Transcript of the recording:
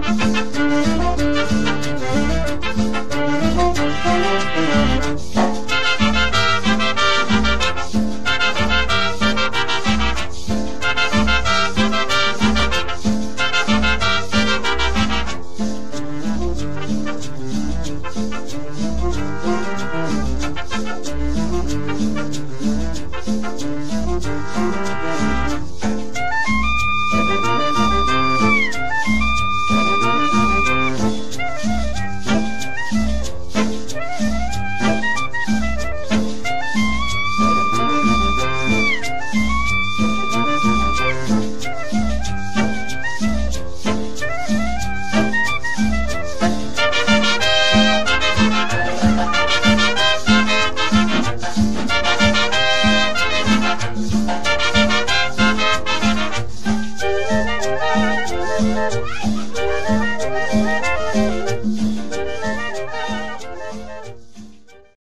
Thank